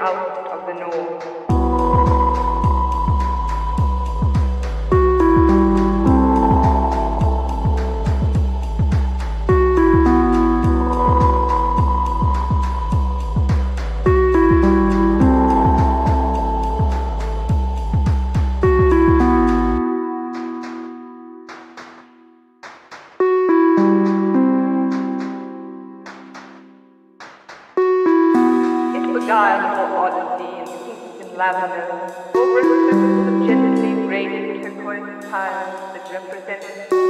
out of the north. Beguiled for odyssey in pinks and lavender, over of gently braided turquoise tiles that represented